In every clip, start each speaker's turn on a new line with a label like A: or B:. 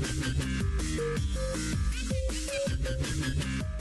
A: Thank you.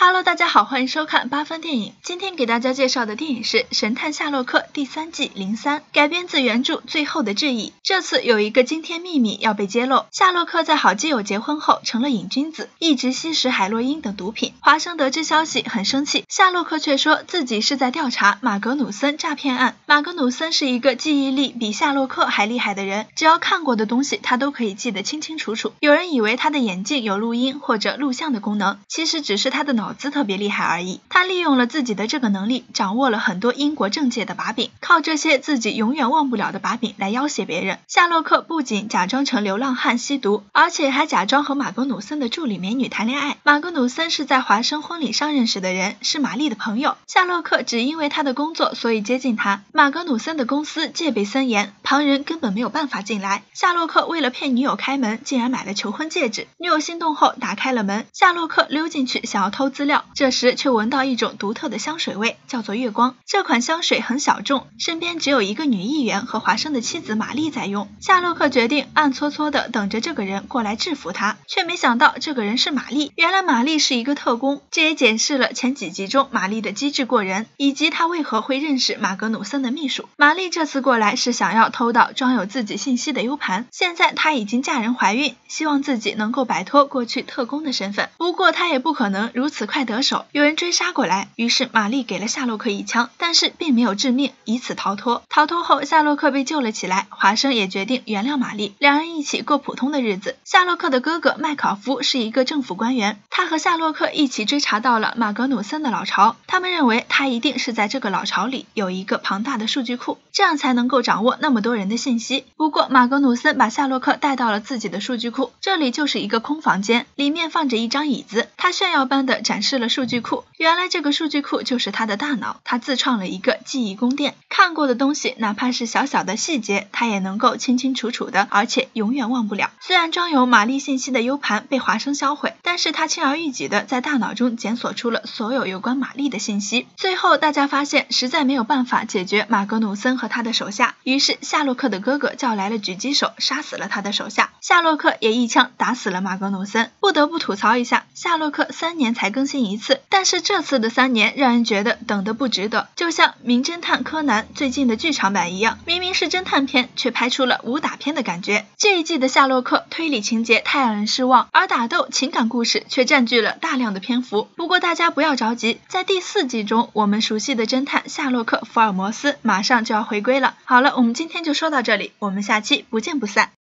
A: Hello，大家好，欢迎收看八分电影。今天给大家介绍的电影是《神探夏洛克》第三季零三，改编自原著《最后的致意》。这次有一个惊天秘密要被揭露：夏洛克在好基友结婚后成了瘾君子，一直吸食海洛因等毒品。华生得知消息很生气，夏洛克却说自己是在调查马格努森诈骗案。马格努森是一个记忆力比夏洛克还厉害的人，只要看过的东西他都可以记得清清楚楚。有人以为他的眼镜有录音或者录像的功能，其实只是他的脑。脑子特别厉害而已。他利用了自己的这个能力，掌握了很多英国政界的把柄，靠这些自己永远忘不了的把柄来要挟别人。夏洛克不仅假装成流浪汉吸毒，而且还假装和马格努森的助理美女谈恋爱。马格努森是在华生婚礼上认识的人，是玛丽的朋友。夏洛克只因为他的工作，所以接近他。马格努森的公司戒备森严，旁人根本没有办法进来。夏洛克为了骗女友开门，竟然买了求婚戒指。女友心动后打开了门，夏洛克溜进去想要偷。资料，这时却闻到一种独特的香水味，叫做月光。这款香水很小众，身边只有一个女议员和华生的妻子玛丽在用。夏洛克决定暗搓搓的等着这个人过来制服他，却没想到这个人是玛丽。原来玛丽是一个特工，这也解释了前几集中玛丽的机智过人，以及她为何会认识马格努森的秘书。玛丽这次过来是想要偷到装有自己信息的 U 盘，现在她已经嫁人怀孕，希望自己能够摆脱过去特工的身份。不过她也不可能如此。快得手！有人追杀过来，于是玛丽给了夏洛克一枪，但是并没有致命，以此逃脱。逃脱后，夏洛克被救了起来。华生也决定原谅玛丽，两人一起过普通的日子。夏洛克的哥哥麦考夫是一个政府官员，他和夏洛克一起追查到了马格努森的老巢。他们认为他一定是在这个老巢里有一个庞大的数据库，这样才能够掌握那么多人的信息。不过马格努森把夏洛克带到了自己的数据库，这里就是一个空房间，里面放着一张椅子。他炫耀般的展。展示了数据库，原来这个数据库就是他的大脑，他自创了一个记忆宫殿，看过的东西，哪怕是小小的细节，他也能够清清楚楚的，而且永远忘不了。虽然装有玛丽信息的 U 盘被华生销毁，但是他轻而易举的在大脑中检索出了所有有关玛丽的信息。最后大家发现实在没有办法解决马格努森和他的手下，于是夏洛克的哥哥叫来了狙击手，杀死了他的手下，夏洛克也一枪打死了马格努森。不得不吐槽一下，夏洛克三年才更。新一次，但是这次的三年让人觉得等得不值得，就像《名侦探柯南》最近的剧场版一样，明明是侦探片，却拍出了武打片的感觉。这一季的夏洛克推理情节太让人失望，而打斗情感故事却占据了大量的篇幅。不过大家不要着急，在第四季中，我们熟悉的侦探夏洛克福尔摩斯马上就要回归了。好了，我们今天就说到这里，我们下期不见不散。